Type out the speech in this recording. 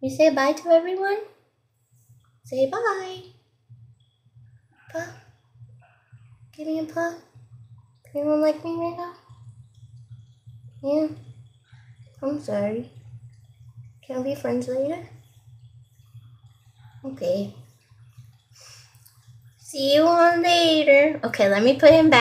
You say bye to everyone? Say bye. Pa. Give me a pa. Anyone like me right now? Yeah. I'm sorry. Can we be friends later? Okay. See you on later. Okay, let me put him back.